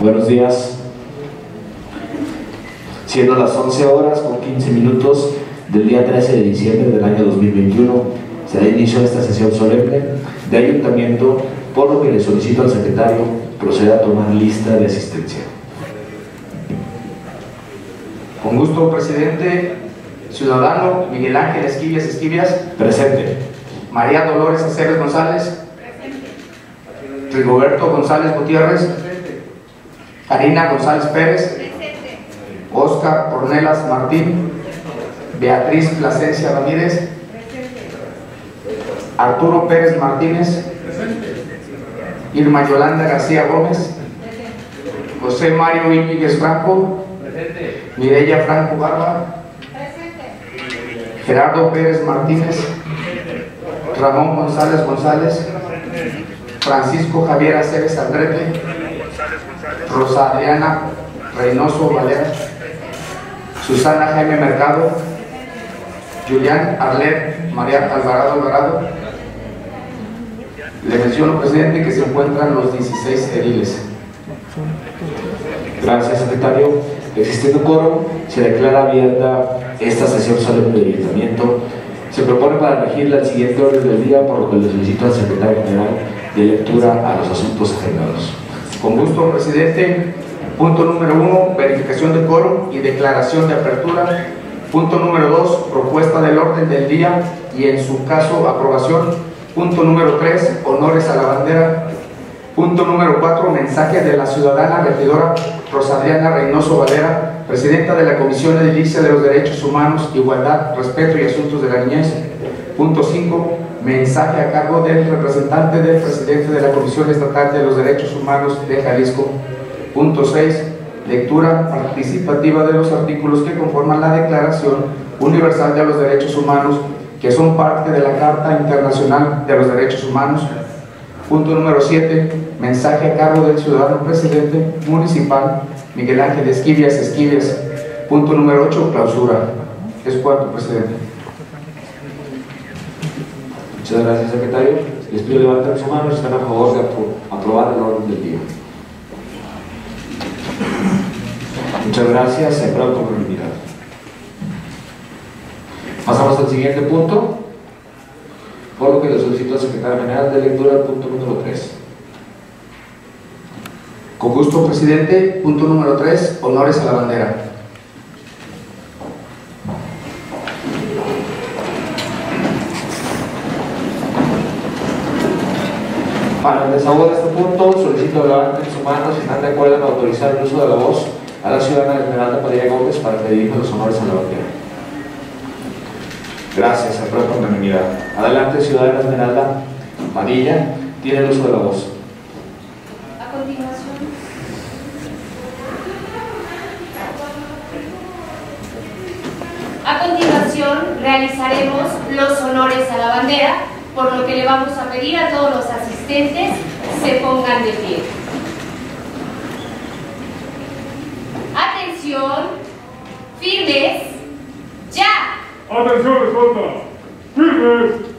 Buenos días. Siendo las 11 horas con 15 minutos del día 13 de diciembre del año 2021, se da inicio a esta sesión solemne de ayuntamiento, por lo que le solicito al secretario proceda a tomar lista de asistencia. Con gusto, presidente. Ciudadano Miguel Ángel Esquivias Esquivias. Presente. María Dolores Aceves González. Rigoberto González Gutiérrez. Karina González Pérez. Oscar Ornelas Martín. Beatriz Plasencia Ramírez. Arturo Pérez Martínez. Irma Yolanda García Gómez. José Mario Íñiguez Franco. Mireya Franco Barba. Gerardo Pérez Martínez. Ramón González González. Francisco Javier Aceves Andrete. Rosa Adriana Reynoso Valera. Susana Jaime Mercado. Julián Arlet María Alvarado Alvarado. Le menciono, presidente, que se encuentran los 16 ediles. Gracias, secretario. Existiendo quórum, se declara abierta esta sesión solemne de ayuntamiento. Se propone para elegir el siguiente orden del día, por lo que le solicito al secretario general de lectura a los asuntos agendados. Con gusto, presidente. Punto número uno, verificación de quórum y declaración de apertura. Punto número dos, propuesta del orden del día y en su caso aprobación. Punto número tres, honores a la bandera. Punto número cuatro, mensaje de la ciudadana regidora Rosadriana Reynoso Valera, presidenta de la Comisión Edilicia de los Derechos Humanos, Igualdad, Respeto y Asuntos de la Niñez. Punto cinco, mensaje a cargo del representante del presidente de la Comisión Estatal de los Derechos Humanos de Jalisco. Punto 6. Lectura participativa de los artículos que conforman la Declaración Universal de los Derechos Humanos, que son parte de la Carta Internacional de los Derechos Humanos. Punto número 7. Mensaje a cargo del ciudadano presidente municipal Miguel Ángel Esquivias Esquivias. Punto número 8. Clausura. Es cuarto, presidente. Muchas gracias, secretario. Les pido levantar su mano si están a favor de apro aprobar el orden del día. Muchas gracias, se aprueba con unanimidad. Pasamos al siguiente punto, por lo que le solicito al secretario general de lectura punto número 3. Con gusto, presidente. Punto número 3. Honores a la bandera. Para el desahogo de este punto, solicito levanten su mano si están de acuerdo en autorizar el uso de la voz a la ciudadana Esmeralda Padilla Gómez para que dirija los honores a la bandera. Gracias, aprueba con unanimidad. Adelante, ciudadana Esmeralda Padilla, tiene el uso de la voz. Realizaremos los honores a la bandera, por lo que le vamos a pedir a todos los asistentes se pongan de pie. Atención, firmes, ya. Atención, escolta. Firmes.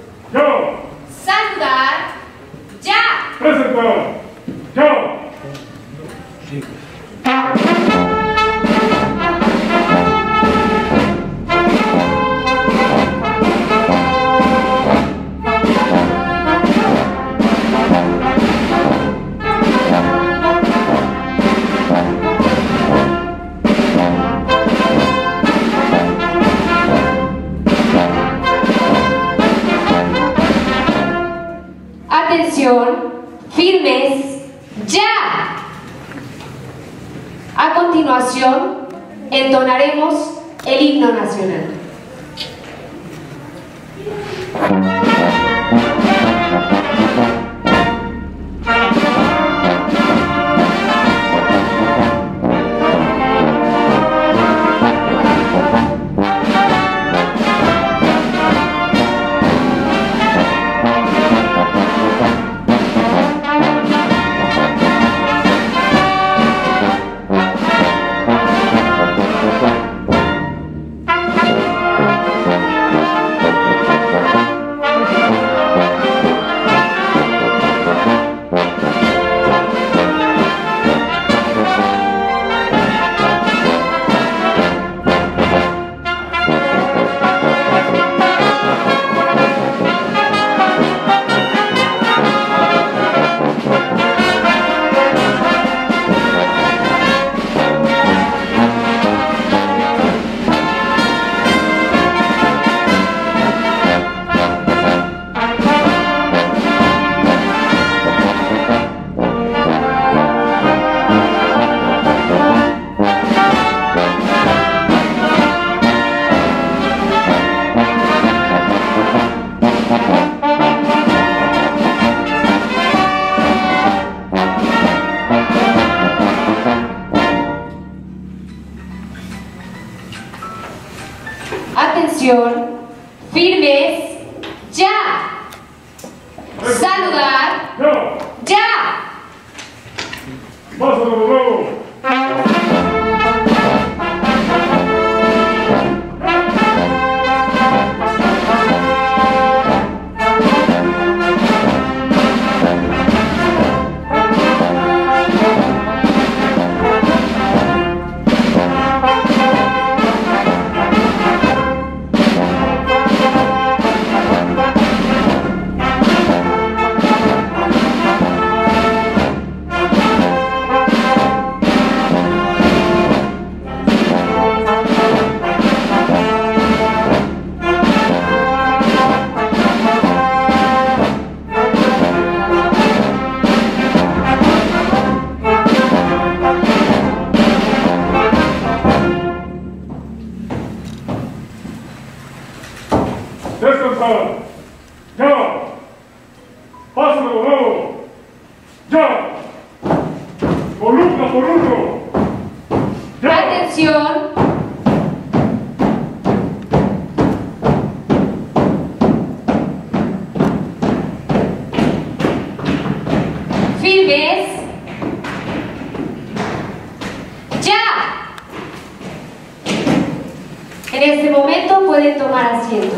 En este momento pueden tomar asiento.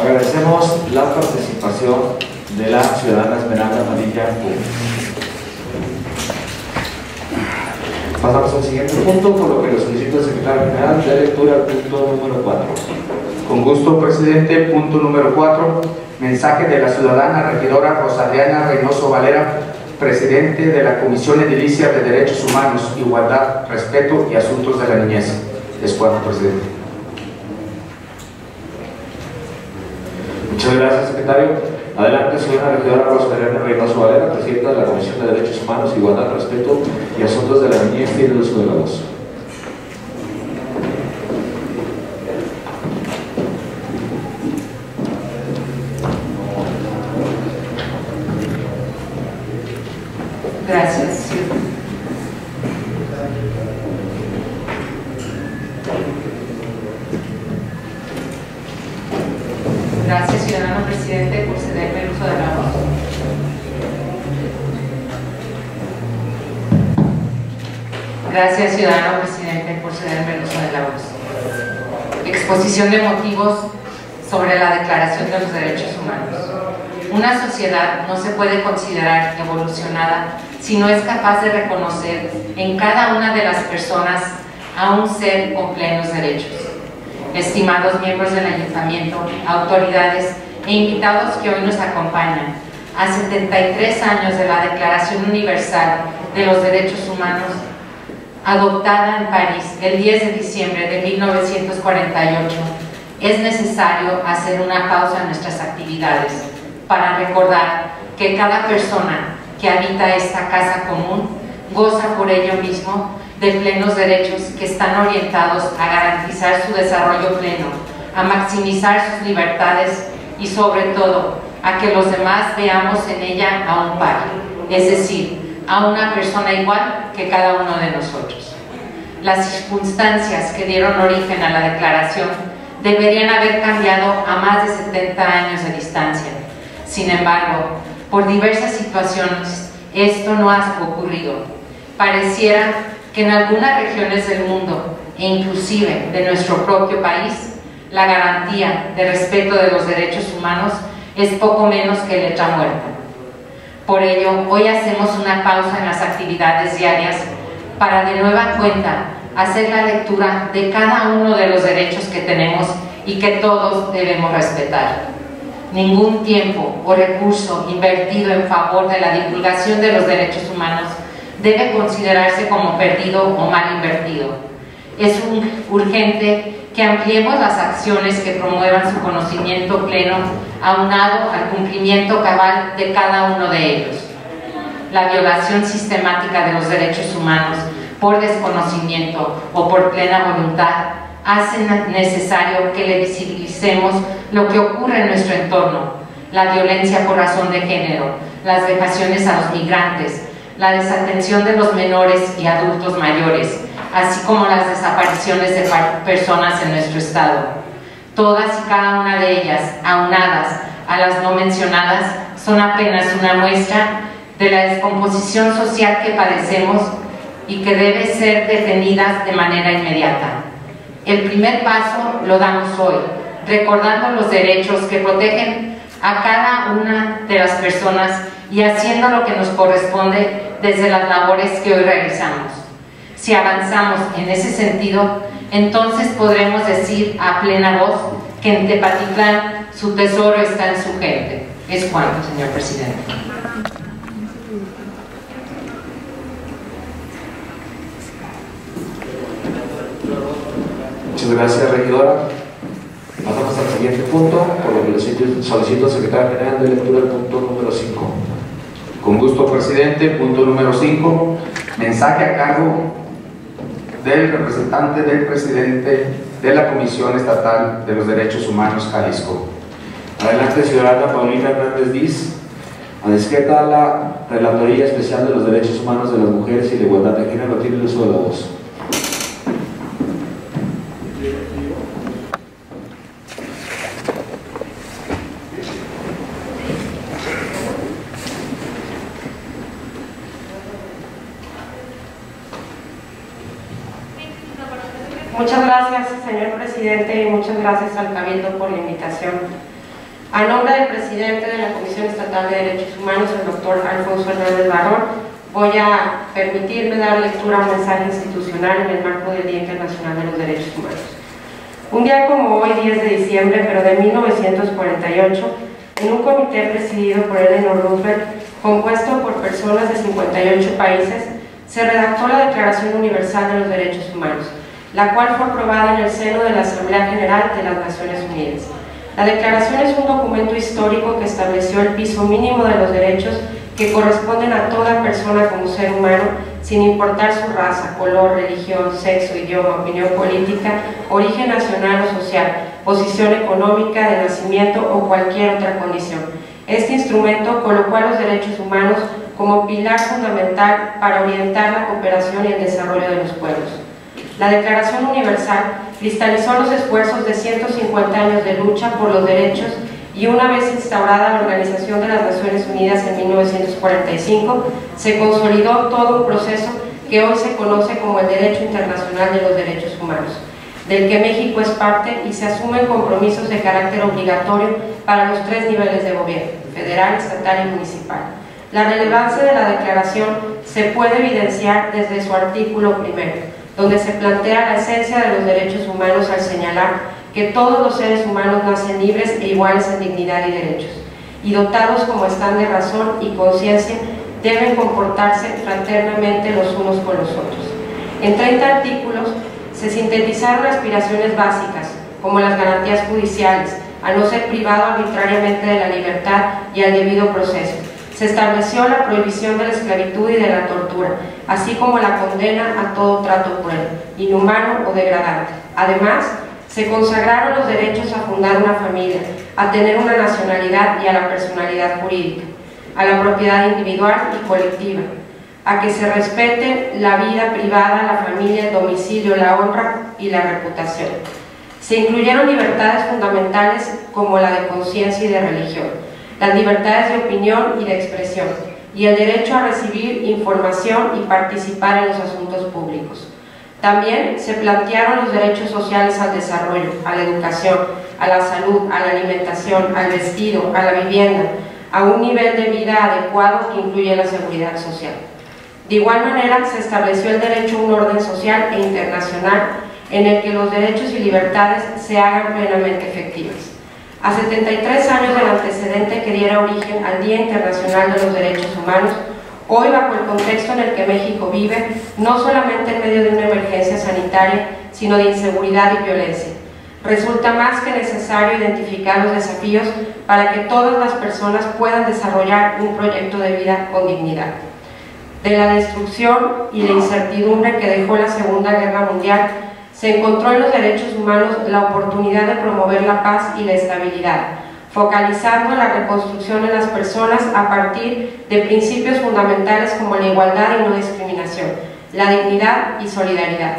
Agradecemos la participación de la ciudadana Esmeralda Amarilla Pública. Pasamos al siguiente punto, por lo que lo solicito el secretario general de lectura, punto número 4. Con gusto, presidente. Punto número 4. Mensaje de la ciudadana regidora Rosadriana Reynoso Valera, presidente de la Comisión Edilicia de Derechos Humanos, Igualdad, Respeto y Asuntos de la Niñez. Después, presidente. Muchas gracias, secretario. Adelante, señora regidora Rosalena Reynoso Valera, presidenta de la Comisión de Derechos Humanos, Igualdad, Respeto y Asuntos de la Niñez, uso de la voz. Gracias. Gracias, ciudadano presidente, por cederme el uso de la voz. Gracias, ciudadano presidente, por cederme el uso de la voz. Exposición de motivos sobre la Declaración de los Derechos Humanos. Una sociedad no se puede considerar evolucionada si no es capaz de reconocer en cada una de las personas a un ser con plenos derechos. Estimados miembros del ayuntamiento, autoridades e invitados que hoy nos acompañan, a 73 años de la Declaración Universal de los Derechos Humanos, adoptada en París el 10 de diciembre de 1948, es necesario hacer una pausa en nuestras actividades para recordar que cada persona que habita esta casa común goza por ello mismo de plenos derechos que están orientados a garantizar su desarrollo pleno, a maximizar sus libertades y sobre todo a que los demás veamos en ella a un par, es decir, a una persona igual que cada uno de nosotros. Las circunstancias que dieron origen a la declaración deberían haber cambiado a más de 70 años de distancia. Sin embargo, por diversas situaciones, esto no ha ocurrido. Pareciera que en algunas regiones del mundo, e inclusive de nuestro propio país, la garantía de respeto de los derechos humanos es poco menos que letra muerta. Por ello, hoy hacemos una pausa en las actividades diarias para de nueva cuenta hacer la lectura de cada uno de los derechos que tenemos y que todos debemos respetar. Ningún tiempo o recurso invertido en favor de la divulgación de los derechos humanos debe considerarse como perdido o mal invertido. Es urgente que ampliemos las acciones que promuevan su conocimiento pleno, aunado al cumplimiento cabal de cada uno de ellos. La violación sistemática de los derechos humanos por desconocimiento o por plena voluntad hace necesario que le visibilicemos lo que ocurre en nuestro entorno, la violencia por razón de género, las vejaciones a los migrantes, la desatención de los menores y adultos mayores, así como las desapariciones de personas en nuestro Estado. Todas y cada una de ellas, aunadas a las no mencionadas, son apenas una muestra de la descomposición social que padecemos y que debe ser detenida de manera inmediata. El primer paso lo damos hoy, recordando los derechos que protegen a cada una de las personas y haciendo lo que nos corresponde desde las labores que hoy realizamos. Si avanzamos en ese sentido, entonces podremos decir a plena voz que en Tepatitlán su tesoro está en su gente. Es cuanto, señor presidente. Muchas gracias, regidora. Pasamos al siguiente punto, por lo que le solicito al secretario general de lectura del punto número 5. Con gusto, presidente. Punto número 5. Mensaje a cargo del representante del presidente de la Comisión Estatal de los Derechos Humanos, Jalisco. Adelante, ciudadana Paulina Hernández Diz. A la Relatoría Especial de los Derechos Humanos de las Mujeres y la Igualdad de Género, tiene el uso de la voz. Muchas gracias, señor presidente, y muchas gracias al Cabildo por la invitación. A nombre del presidente de la Comisión Estatal de Derechos Humanos, el doctor Alfonso Hernández Barrón, voy a permitirme dar lectura a un mensaje institucional en el marco del Día Internacional de los Derechos Humanos. Un día como hoy, 10 de diciembre, pero de 1948, en un comité presidido por Eleanor Roosevelt, compuesto por personas de 58 países, se redactó la Declaración Universal de los Derechos Humanos, la cual fue aprobada en el seno de la Asamblea General de las Naciones Unidas. La declaración es un documento histórico que estableció el piso mínimo de los derechos que corresponden a toda persona como ser humano, sin importar su raza, color, religión, sexo, idioma, opinión política, origen nacional o social, posición económica, de nacimiento o cualquier otra condición. Este instrumento colocó a los derechos humanos como pilar fundamental para orientar la cooperación y el desarrollo de los pueblos. La Declaración Universal cristalizó los esfuerzos de 150 años de lucha por los derechos y una vez instaurada la Organización de las Naciones Unidas en 1945, se consolidó todo un proceso que hoy se conoce como el Derecho Internacional de los Derechos Humanos, del que México es parte y se asumen compromisos de carácter obligatorio para los tres niveles de gobierno, federal, estatal y municipal. La relevancia de la declaración se puede evidenciar desde su artículo primero, donde se plantea la esencia de los derechos humanos al señalar que todos los seres humanos nacen libres e iguales en dignidad y derechos, y dotados como están de razón y conciencia, deben comportarse fraternamente los unos con los otros. En 30 artículos se sintetizaron aspiraciones básicas, como las garantías judiciales, a no ser privado arbitrariamente de la libertad y al debido proceso, se estableció la prohibición de la esclavitud y de la tortura, así como la condena a todo trato cruel, inhumano o degradante. Además, se consagraron los derechos a fundar una familia, a tener una nacionalidad y a la personalidad jurídica, a la propiedad individual y colectiva, a que se respete la vida privada, la familia, el domicilio, la honra y la reputación. Se incluyeron libertades fundamentales como la de conciencia y de religión las libertades de opinión y de expresión, y el derecho a recibir información y participar en los asuntos públicos. También se plantearon los derechos sociales al desarrollo, a la educación, a la salud, a la alimentación, al vestido, a la vivienda, a un nivel de vida adecuado que incluye la seguridad social. De igual manera, se estableció el derecho a un orden social e internacional en el que los derechos y libertades se hagan plenamente efectivas. A 73 años del antecedente que diera origen al Día Internacional de los Derechos Humanos, hoy bajo el contexto en el que México vive, no solamente en medio de una emergencia sanitaria, sino de inseguridad y violencia, resulta más que necesario identificar los desafíos para que todas las personas puedan desarrollar un proyecto de vida con dignidad. De la destrucción y la incertidumbre que dejó la Segunda Guerra Mundial, se encontró en los derechos humanos la oportunidad de promover la paz y la estabilidad, focalizando la reconstrucción de las personas a partir de principios fundamentales como la igualdad y no discriminación, la dignidad y solidaridad.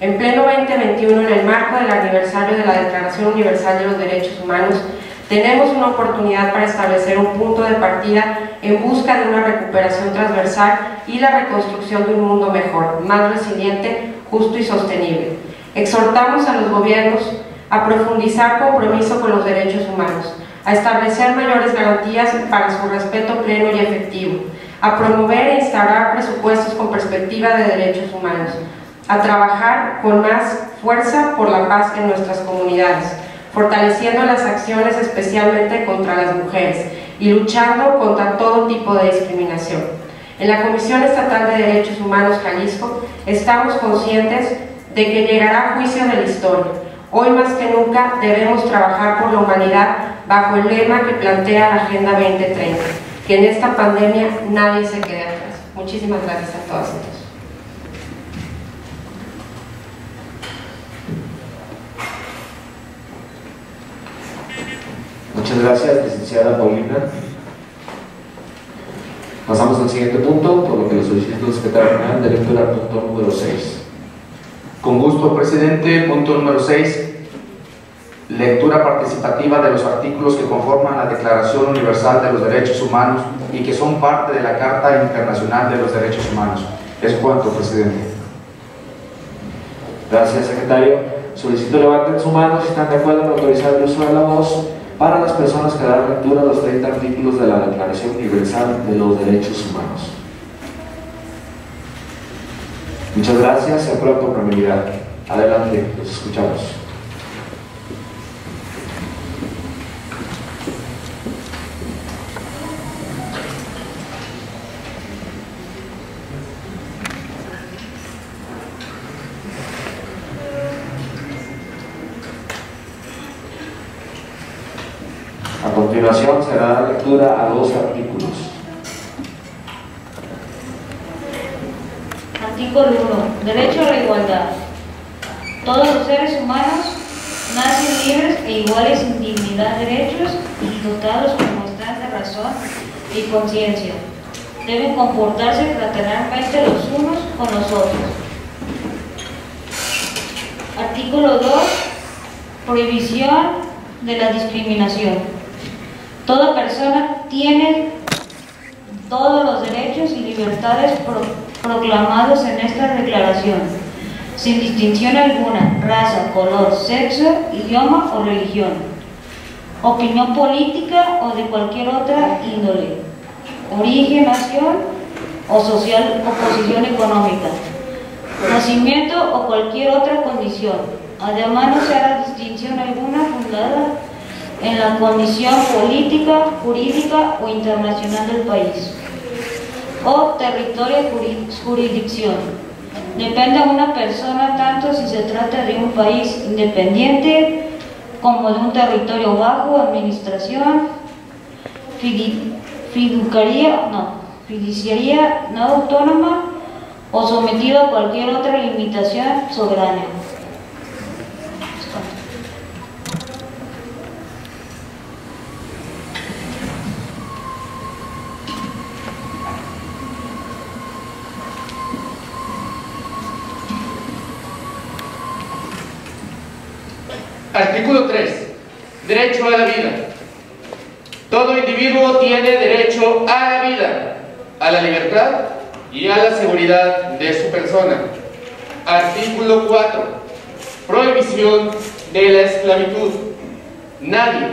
En pleno 2021, en el marco del aniversario de la Declaración Universal de los Derechos Humanos, tenemos una oportunidad para establecer un punto de partida en busca de una recuperación transversal y la reconstrucción de un mundo mejor, más resiliente, justo y sostenible. Exhortamos a los gobiernos a profundizar compromiso con los derechos humanos, a establecer mayores garantías para su respeto pleno y efectivo, a promover e instaurar presupuestos con perspectiva de derechos humanos, a trabajar con más fuerza por la paz en nuestras comunidades, fortaleciendo las acciones especialmente contra las mujeres y luchando contra todo tipo de discriminación. En la Comisión Estatal de Derechos Humanos Jalisco estamos conscientes de que llegará juicio de la historia. Hoy más que nunca debemos trabajar por la humanidad bajo el lema que plantea la Agenda 2030, que en esta pandemia nadie se quede atrás. Muchísimas gracias a todas y todos. Muchas gracias, licenciada Paulina. Pasamos al siguiente punto, por lo que le solicito el secretario general de lectura punto número 6. Con gusto, presidente. Punto número 6. Lectura participativa de los artículos que conforman la Declaración Universal de los Derechos Humanos y que son parte de la Carta Internacional de los Derechos Humanos. Es cuanto, presidente. Gracias, secretario. Solicito levanten su mano si están de acuerdo en autorizar el uso de la voz para las personas que darán lectura a los 30 artículos de la Declaración Universal de los Derechos Humanos. Muchas gracias, aprueba por unanimidad. Adelante, los escuchamos. A continuación se dará lectura a dos artículos. Artículo 1. Derecho a la igualdad. Todos los seres humanos nacen libres e iguales en dignidad, derechos y dotados con constante razón y conciencia. Deben comportarse fraternalmente los unos con los otros. Artículo 2. Prohibición de la discriminación. Toda persona tiene todos los derechos y libertades pro proclamados en esta declaración, sin distinción alguna, raza, color, sexo, idioma o religión, opinión política o de cualquier otra índole, origen, nación o social o posición económica, nacimiento o cualquier otra condición. Además, no se hará distinción alguna fundada en la condición política, jurídica o internacional del país o territorio jurisdicción. Depende de una persona tanto si se trata de un país independiente como de un territorio bajo administración, fiduciaria, no, fiduciaria no autónoma o sometido a cualquier otra limitación soberana. Artículo 3. Derecho a la vida. Todo individuo tiene derecho a la vida, a la libertad y a la seguridad de su persona. Artículo 4. Prohibición de la esclavitud. Nadie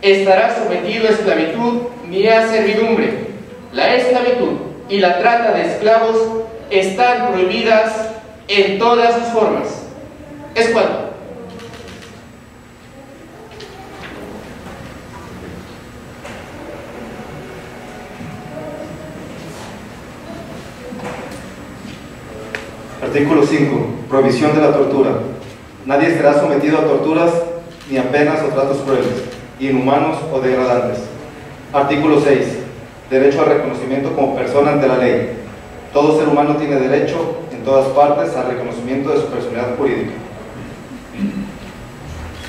estará sometido a esclavitud ni a servidumbre. La esclavitud y la trata de esclavos están prohibidas en todas sus formas. Es cuanto. Artículo 5. Provisión de la tortura. Nadie será sometido a torturas ni a penas o tratos crueles, inhumanos o degradantes. Artículo 6. Derecho al reconocimiento como persona ante la ley. Todo ser humano tiene derecho, en todas partes, al reconocimiento de su personalidad jurídica.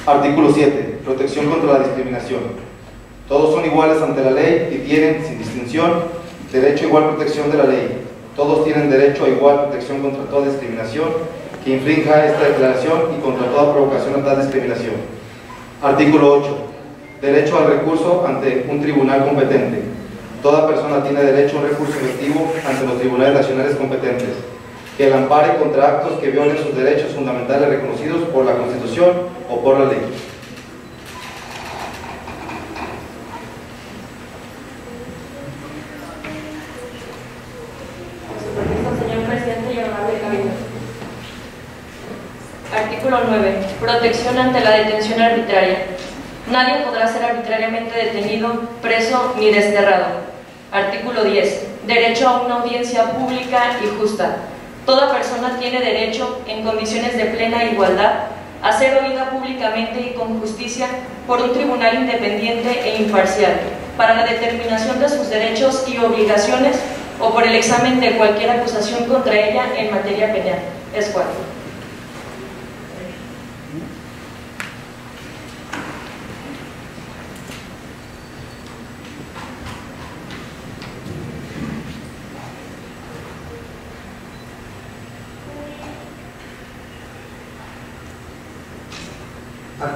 Artículo 7. Protección contra la discriminación. Todos son iguales ante la ley y tienen, sin distinción, derecho a igual protección de la ley. Todos tienen derecho a igual protección contra toda discriminación que infrinja esta declaración y contra toda provocación a tal discriminación. Artículo 8. Derecho al recurso ante un tribunal competente. Toda persona tiene derecho a un recurso efectivo ante los tribunales nacionales competentes, que el ampare contra actos que violen sus derechos fundamentales reconocidos por la Constitución o por la ley. Señor presidente y honorable cabildo. Artículo 9. Protección ante la detención arbitraria. Nadie podrá ser arbitrariamente detenido, preso ni desterrado. Artículo 10. Derecho a una audiencia pública y justa. Toda persona tiene derecho, en condiciones de plena igualdad, a ser oída públicamente y con justicia por un tribunal independiente e imparcial, para la determinación de sus derechos y obligaciones o por el examen de cualquier acusación contra ella en materia penal. Es.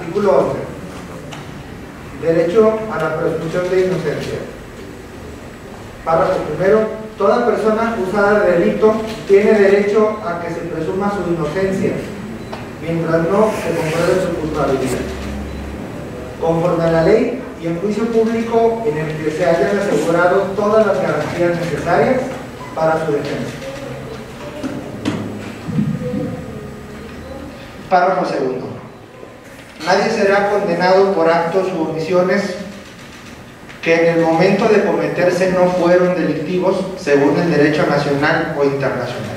Artículo 11. Derecho a la presunción de inocencia. Párrafo primero. Toda persona acusada de delito tiene derecho a que se presuma su inocencia, mientras no se compruebe su culpabilidad. Conforme a la ley y en juicio público en el que se hayan asegurado todas las garantías necesarias para su defensa. Párrafo segundo. Nadie será condenado por actos u omisiones que en el momento de cometerse no fueron delictivos según el derecho nacional o internacional.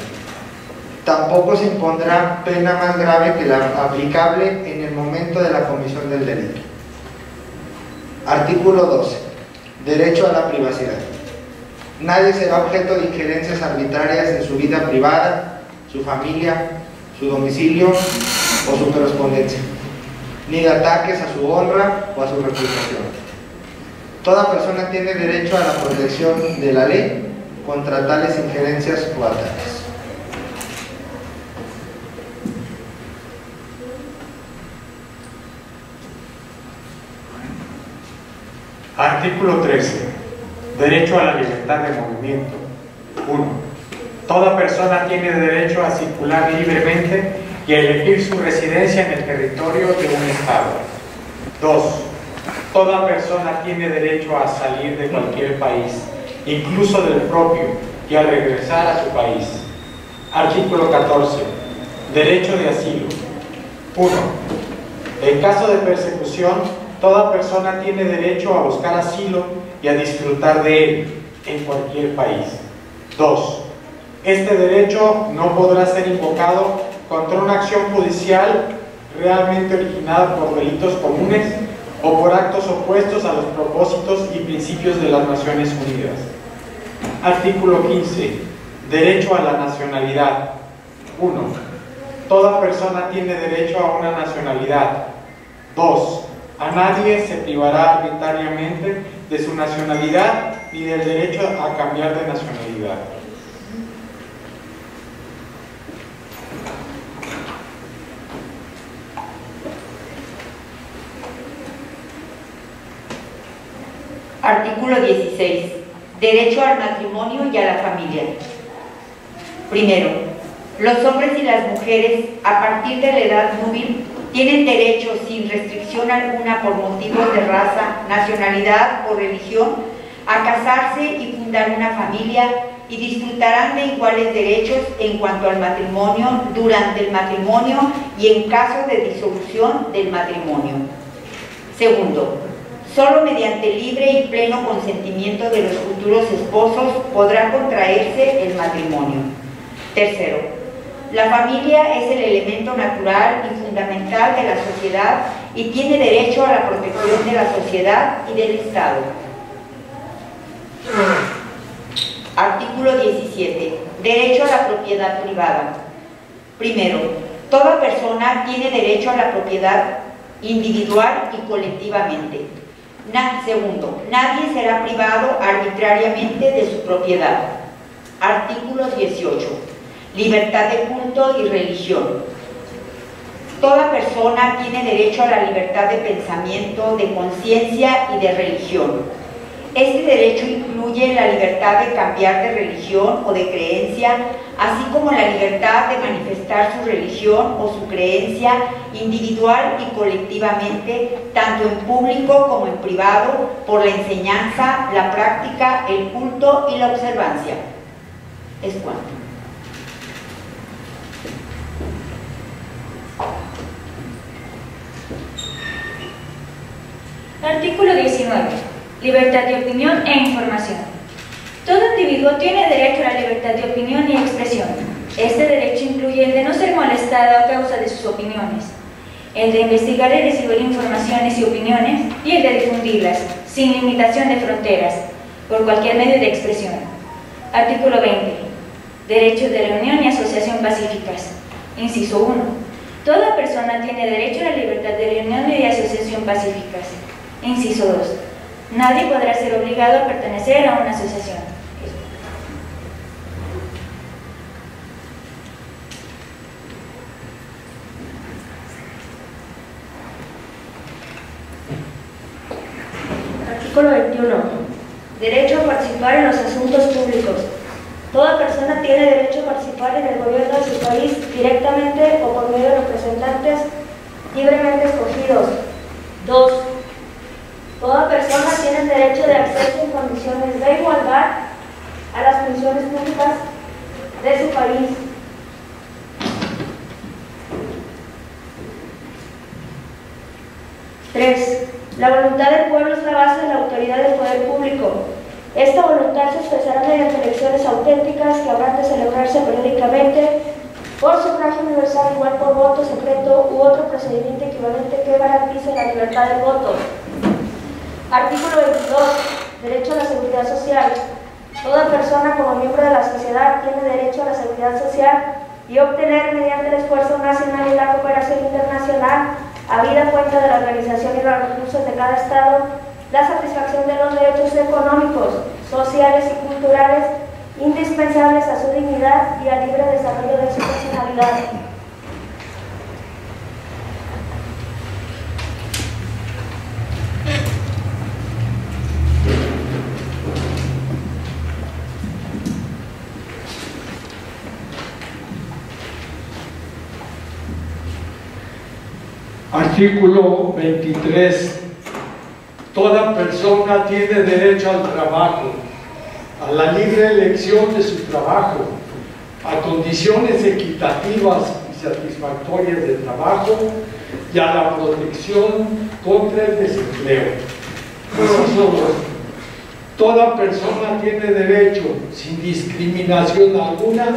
Tampoco se impondrá pena más grave que la aplicable en el momento de la comisión del delito. Artículo 12. Derecho a la privacidad. Nadie será objeto de injerencias arbitrarias en su vida privada, su familia, su domicilio o su correspondencia, ni de ataques a su honra o a su reputación. Toda persona tiene derecho a la protección de la ley contra tales injerencias o ataques. Artículo 13. Derecho a la libertad de movimiento. 1. Toda persona tiene derecho a circular libremente y elegir su residencia en el territorio de un Estado. 2. Toda persona tiene derecho a salir de cualquier país, incluso del propio, y a regresar a su país. Artículo 14. Derecho de asilo. 1. En caso de persecución, toda persona tiene derecho a buscar asilo y a disfrutar de él en cualquier país. 2. Este derecho no podrá ser invocado contra una acción judicial realmente originada por delitos comunes o por actos opuestos a los propósitos y principios de las Naciones Unidas. Artículo 15. Derecho a la nacionalidad. 1. Toda persona tiene derecho a una nacionalidad. 2. A nadie se privará arbitrariamente de su nacionalidad ni del derecho a cambiar de nacionalidad. Artículo 16. Derecho al matrimonio y a la familia. Primero, los hombres y las mujeres a partir de la edad núbil tienen derecho sin restricción alguna por motivos de raza, nacionalidad o religión a casarse y fundar una familia y disfrutarán de iguales derechos en cuanto al matrimonio, durante el matrimonio y en caso de disolución del matrimonio. Segundo, Solo mediante libre y pleno consentimiento de los futuros esposos podrá contraerse el matrimonio. Tercero, la familia es el elemento natural y fundamental de la sociedad y tiene derecho a la protección de la sociedad y del Estado. Artículo 17. Derecho a la propiedad privada. Primero, toda persona tiene derecho a la propiedad individual y colectivamente segundo, nadie será privado arbitrariamente de su propiedad. Artículo 18. Libertad de culto y religión. Toda persona tiene derecho a la libertad de pensamiento, de conciencia y de religión. Este derecho incluye la libertad de cambiar de religión o de creencia, así como la libertad de manifestar su religión o su creencia individual y colectivamente, tanto en público como en privado, por la enseñanza, la práctica, el culto y la observancia. Es cuanto. Artículo 19 libertad de opinión e información. Todo individuo tiene derecho a la libertad de opinión y expresión. Este derecho incluye el de no ser molestado a causa de sus opiniones, el de investigar y recibir informaciones y opiniones y el de difundirlas, sin limitación de fronteras, por cualquier medio de expresión. Artículo 20. Derechos de reunión y asociación pacíficas. Inciso 1. Toda persona tiene derecho a la libertad de reunión y de asociación pacíficas. Inciso 2. Nadie podrá ser obligado a pertenecer a una asociación. Artículo 21. Derecho a participar en los asuntos públicos. Toda persona tiene derecho a participar en el gobierno de su país directamente o por medio de representantes libremente escogidos. 2. Toda persona tiene derecho de acceso en condiciones de igualdad a las funciones públicas de su país. Tres, la voluntad del pueblo es la base de la autoridad del poder público. Esta voluntad se expresará mediante elecciones auténticas que habrán de celebrarse periódicamente por sufragio universal igual por voto secreto u otro procedimiento equivalente que garantice la libertad del voto. Artículo 22. Derecho a la seguridad social. Toda persona como miembro de la sociedad tiene derecho a la seguridad social y obtener mediante el esfuerzo nacional y la cooperación internacional, habida cuenta de la organización y los recursos de cada Estado, la satisfacción de los derechos económicos, sociales y culturales indispensables a su dignidad y al libre desarrollo de su personalidad. Artículo 23. Toda persona tiene derecho al trabajo, a la libre elección de su trabajo, a condiciones equitativas y satisfactorias de trabajo y a la protección contra el desempleo. Toda persona tiene derecho, sin discriminación alguna,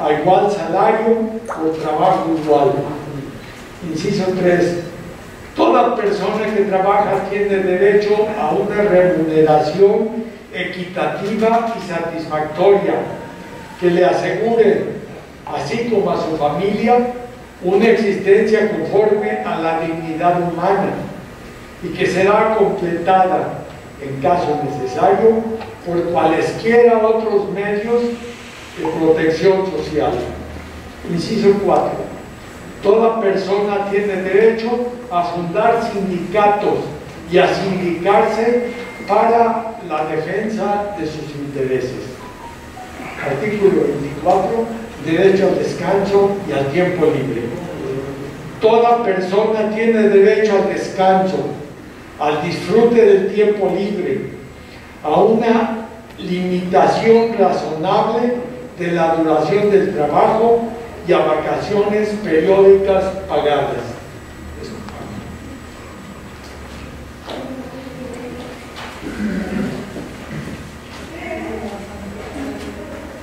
a igual salario o trabajo igual. Inciso 3. Toda persona que trabaja tiene derecho a una remuneración equitativa y satisfactoria que le asegure, así como a su familia, una existencia conforme a la dignidad humana y que será completada, en caso necesario, por cualesquiera otros medios de protección social. Inciso 4 Toda persona tiene derecho a fundar sindicatos y a sindicarse para la defensa de sus intereses. Artículo 24. Derecho al descanso y al tiempo libre. Toda persona tiene derecho al descanso, al disfrute del tiempo libre, a una limitación razonable de la duración del trabajo y a vacaciones periódicas pagadas.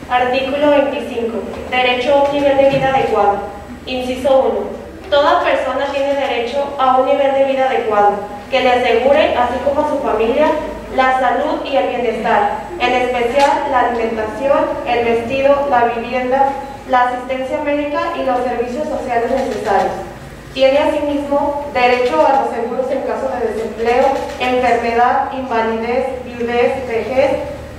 Artículo 25. Derecho a un nivel de vida adecuado. Inciso 1. Toda persona tiene derecho a un nivel de vida adecuado que le asegure, así como a su familia, la salud y el bienestar, en especial la alimentación, el vestido, la vivienda, la asistencia médica y los servicios sociales necesarios. Tiene asimismo derecho a los seguros en caso de desempleo, enfermedad, invalidez, viudez, vejez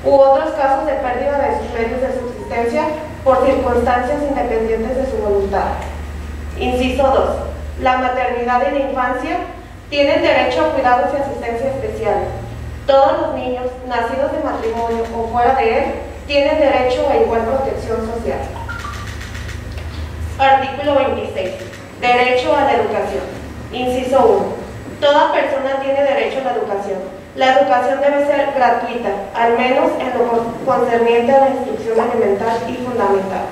u otros casos de pérdida de sus medios de subsistencia por circunstancias independientes de su voluntad. Inciso 2. La maternidad y la infancia tienen derecho a cuidados y asistencia especial. Todos los niños nacidos de matrimonio o fuera de él tienen derecho a igual protección social. Artículo 26. Derecho a la educación. Inciso 1. Toda persona tiene derecho a la educación. La educación debe ser gratuita, al menos en lo concerniente a la instrucción elemental y fundamental.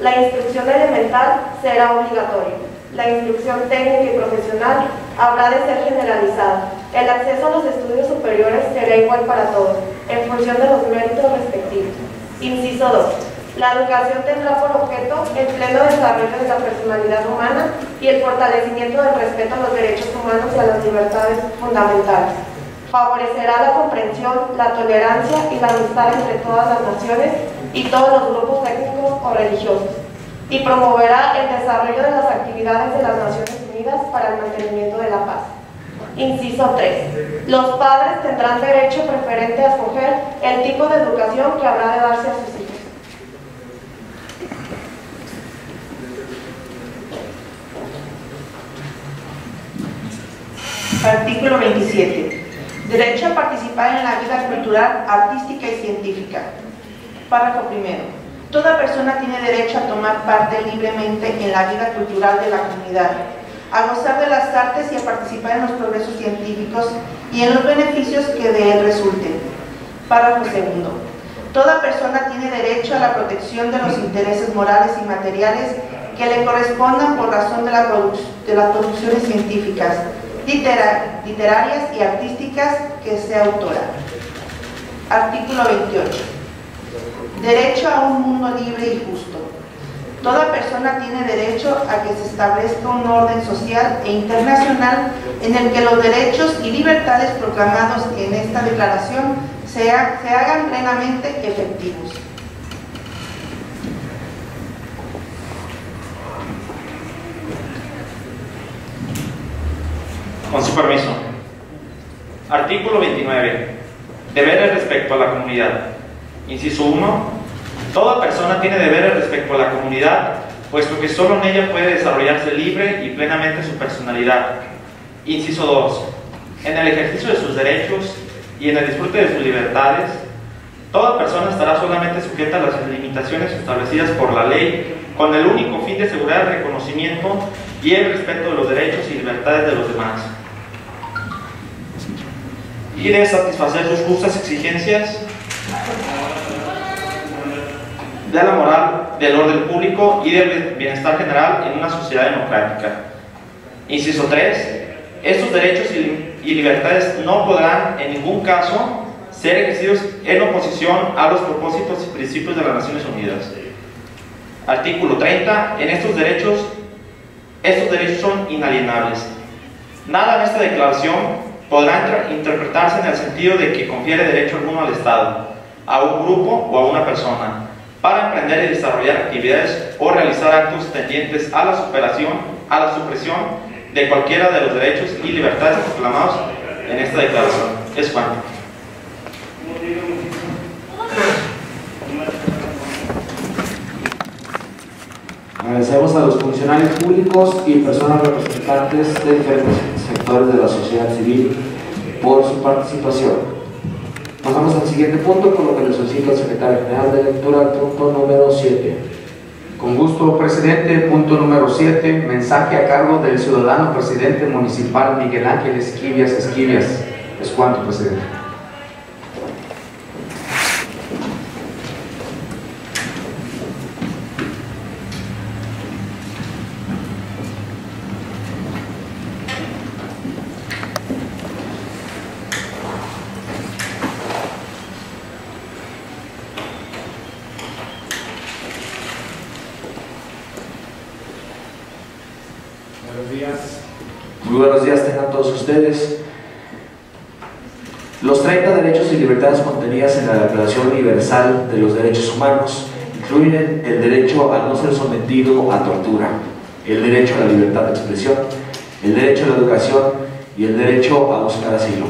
La instrucción elemental será obligatoria. La instrucción técnica y profesional habrá de ser generalizada. El acceso a los estudios superiores será igual para todos, en función de los méritos respectivos. Inciso 2. La educación tendrá por objeto el pleno desarrollo de la personalidad humana y el fortalecimiento del respeto a los derechos humanos y a las libertades fundamentales. Favorecerá la comprensión, la tolerancia y la amistad entre todas las naciones y todos los grupos étnicos o religiosos. Y promoverá el desarrollo de las actividades de las Naciones Unidas para el mantenimiento de la paz. Inciso 3. Los padres tendrán derecho preferente a escoger el tipo de educación que habrá de darse a sus Artículo 27. Derecho a participar en la vida cultural, artística y científica. Párrafo primero. Toda persona tiene derecho a tomar parte libremente en la vida cultural de la comunidad, a gozar de las artes y a participar en los progresos científicos y en los beneficios que de él resulten. Párrafo segundo. Toda persona tiene derecho a la protección de los intereses morales y materiales que le correspondan por razón de, la de las producciones científicas, literarias y artísticas que sea autora. Artículo 28. Derecho a un mundo libre y justo. Toda persona tiene derecho a que se establezca un orden social e internacional en el que los derechos y libertades proclamados en esta declaración se, hagan plenamente efectivos. Con su permiso. Artículo 29. Deberes respecto a la comunidad. Inciso 1. Toda persona tiene deberes respecto a la comunidad, puesto que solo en ella puede desarrollarse libre y plenamente su personalidad. Inciso 2. En el ejercicio de sus derechos y en el disfrute de sus libertades, toda persona estará solamente sujeta a las limitaciones establecidas por la ley con el único fin de asegurar el reconocimiento y el respeto de los derechos y libertades de los demás y de satisfacer sus justas exigencias de la moral, del orden público y del bienestar general en una sociedad democrática. Inciso 3. Estos derechos y libertades no podrán en ningún caso ser ejercidos en oposición a los propósitos y principios de las Naciones Unidas. Artículo 30. En estos derechos, estos derechos son inalienables. Nada en esta declaración podrá interpretarse en el sentido de que confiere derecho alguno al Estado, a un grupo o a una persona, para emprender y desarrollar actividades o realizar actos tendientes a la superación, a la supresión de cualquiera de los derechos y libertades proclamados en esta declaración. Es cuanto. Agradecemos a los funcionarios públicos y personas representantes de diferentes sectores de la sociedad civil por su participación. Pasamos al siguiente punto, con lo que le solicito al secretario general de lectura, punto número 7. Con gusto, presidente. Punto número 7. Mensaje a cargo del ciudadano presidente municipal Miguel Ángel Esquivias Esquivias. Es cuanto, presidente. Los 30 derechos y libertades contenidas en la Declaración Universal de los Derechos Humanos incluyen el derecho a no ser sometido a tortura, el derecho a la libertad de expresión, el derecho a la educación y el derecho a buscar asilo.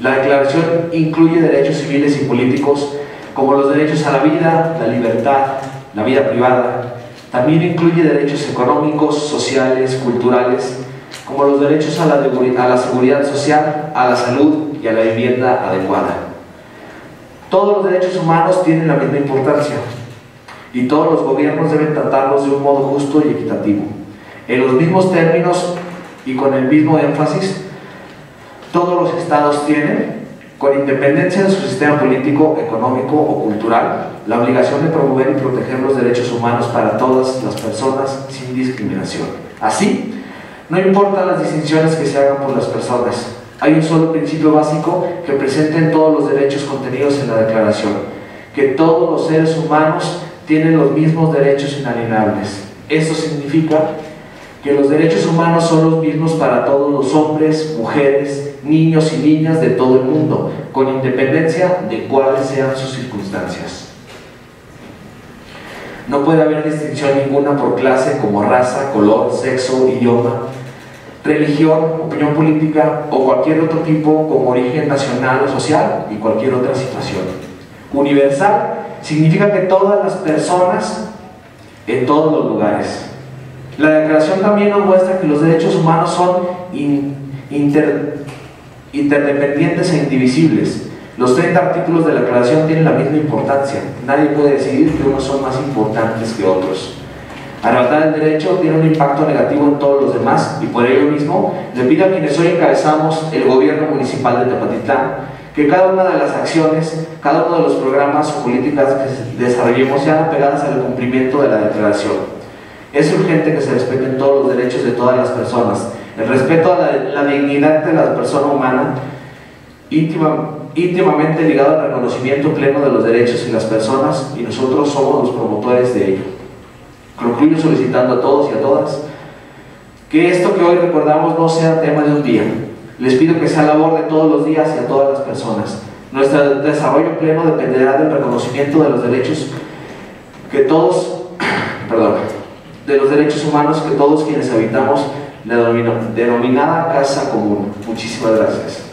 La declaración incluye derechos civiles y políticos como los derechos a la vida, la libertad, la vida privada. También incluye derechos económicos, sociales, culturales, como los derechos a la, a la seguridad social, a la salud y a la vivienda adecuada. Todos los derechos humanos tienen la misma importancia y todos los gobiernos deben tratarlos de un modo justo y equitativo. En los mismos términos y con el mismo énfasis, todos los estados tienen, con independencia de su sistema político, económico o cultural, la obligación de promover y proteger los derechos humanos para todas las personas sin discriminación. Así, no importan las distinciones que se hagan por las personas, hay un solo principio básico que presenta en todos los derechos contenidos en la Declaración, que todos los seres humanos tienen los mismos derechos inalienables. Esto significa que los derechos humanos son los mismos para todos los hombres, mujeres, niños y niñas de todo el mundo, con independencia de cuáles sean sus circunstancias. No puede haber distinción ninguna por clase como raza, color, sexo, idioma, religión, opinión política o cualquier otro tipo como origen nacional o social y cualquier otra situación. Universal significa que todas las personas en todos los lugares. La declaración también nos muestra que los derechos humanos son interdependientes e indivisibles. Los 30 artículos de la declaración tienen la misma importancia. Nadie puede decidir que unos son más importantes que otros. Arrebatar el derecho tiene un impacto negativo en todos los demás y por ello mismo le pido a quienes hoy encabezamos el gobierno municipal de Tepatitlán que cada una de las acciones, cada uno de los programas o políticas que desarrollemos sean apegadas al cumplimiento de la declaración. Es urgente que se respeten todos los derechos de todas las personas. El respeto a la, dignidad de la persona humana, íntimamente ligado al reconocimiento pleno de los derechos de las personas y nosotros somos los promotores de ello. Concluyo solicitando a todos y a todas que esto que hoy recordamos no sea tema de un día. Les pido que sea labor de todos los días y a todas las personas. Nuestro desarrollo pleno dependerá del reconocimiento de los derechos que todos, perdón, de los derechos humanos que todos quienes habitamos la denominada casa común. Muchísimas gracias.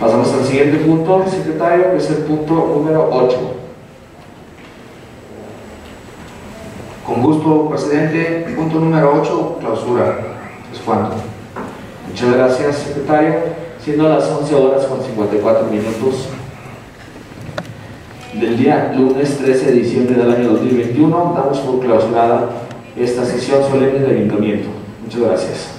Pasamos al siguiente punto, secretario, que es el punto número 8. Con gusto, presidente. Punto número 8, clausura. Es cuanto. Muchas gracias, secretario. Siendo las 11 horas con 54 minutos del día lunes 13 de diciembre del año 2021, damos por clausurada esta sesión solemne del ayuntamiento. Muchas gracias.